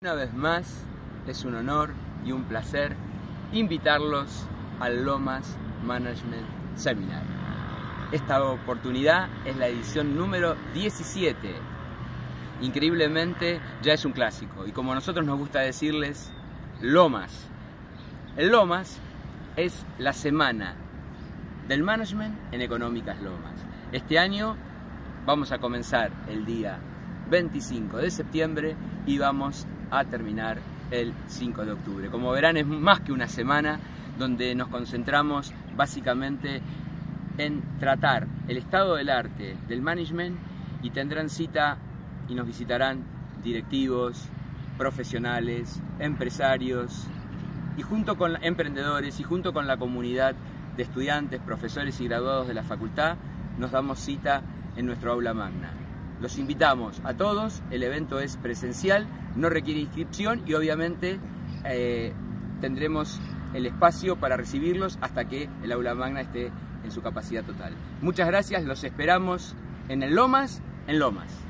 Una vez más, es un honor y un placer invitarlos al Lomas Management Seminar. Esta oportunidad es la edición número 17. Increíblemente ya es un clásico y como a nosotros nos gusta decirles, Lomas. El Lomas es la semana del management en Económicas Lomas. Este año vamos a comenzar el día 25 de septiembre y vamos a terminar el 5 de octubre. Como verán es más que una semana donde nos concentramos básicamente en tratar el estado del arte del management y tendrán cita y nos visitarán directivos, profesionales, empresarios y junto con emprendedores y junto con la comunidad de estudiantes, profesores y graduados de la facultad nos damos cita en nuestro aula magna. Los invitamos a todos, el evento es presencial, no requiere inscripción y obviamente eh, tendremos el espacio para recibirlos hasta que el aula magna esté en su capacidad total. Muchas gracias, los esperamos en el Lomas, en Lomas.